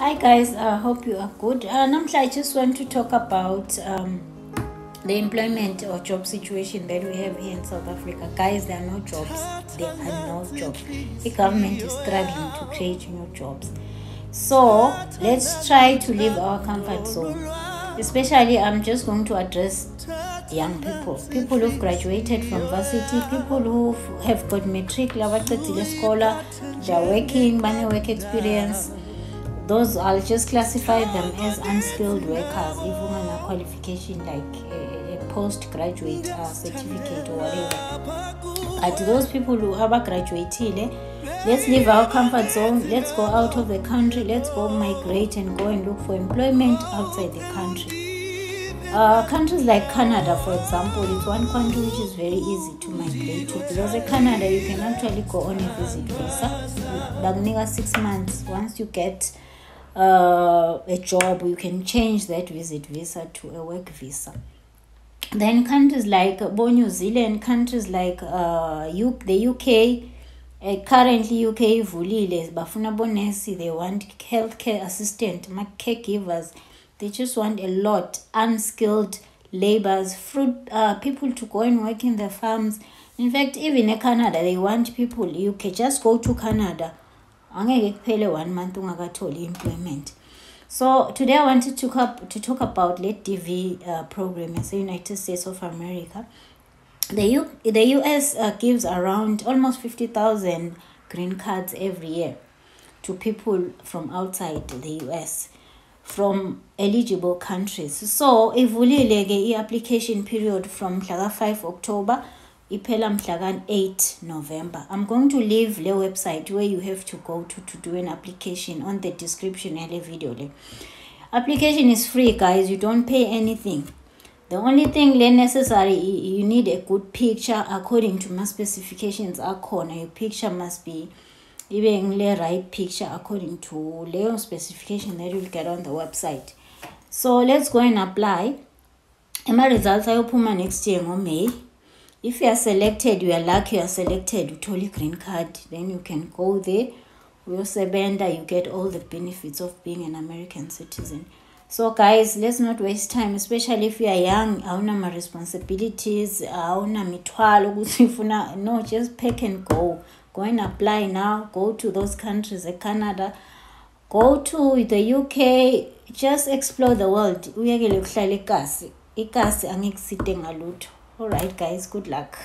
Hi guys, I uh, hope you are good. Uh, I just want to talk about um, the employment or job situation that we have here in South Africa. Guys, there are no jobs. There are no jobs. The government is struggling to create new jobs. So let's try to leave our comfort zone. Especially, I'm just going to address young people, people who've graduated from varsity, people who have got matric, scholar, they're working, money work experience. Those I'll just classify them as unskilled workers, even on a qualification like a, a postgraduate uh, certificate or whatever. But those people who have graduated, let's leave our comfort zone, let's go out of the country, let's go migrate and go and look for employment outside the country. Uh, countries like Canada, for example, is one country which is very easy to migrate to because in Canada you can actually go on a visit visa. Bagniga six months. Once you get uh, a job, you can change that visit visa to a work visa. Then countries like uh, New Zealand, countries like uh, U- the UK, uh, currently UK ivulile bafuna bonesi they want healthcare assistant caregivers they just want a lot unskilled laborers, fruit uh, people to go and work in the farms. In fact, even in Canada, they want people. You can just go to Canada. Angeke kuphele one month ungakatholi employment. So today i wanted to, talk, to talk about let dv uh, program in the united states of america. The, U, the us uh, gives around almost 50000 green cards every year to people from outside the us from eligible countries. So ivulile ke i-application period from mhla ka-5 october iphela mhla ka-8 november. I'm going to leave le website where you have to go to to do an application on the description yale video le. Application is free guys. You don't pay anything. The only thing le necessary you need a good picture. According to my specifications akhona. Your picture must be ibe ngile right picture according to leyo specification that you'll get on the website. So let's go and apply. Ama-results ayophuma next year ngomay if you are selected you are lucky you are selected uthole i-green card then you can go there. Uyosebenza you get all the benefits of being an american citizen. So guys let's not waste time especially if you are young awunama-responsibilities awunamithwalo ukuthi ufuna no just pack and go. Go and apply now go to those countries like canada. Go to the uk just explore the world. Uyekele kuhlala ikasi ikasi side ngalutho all right guys good luck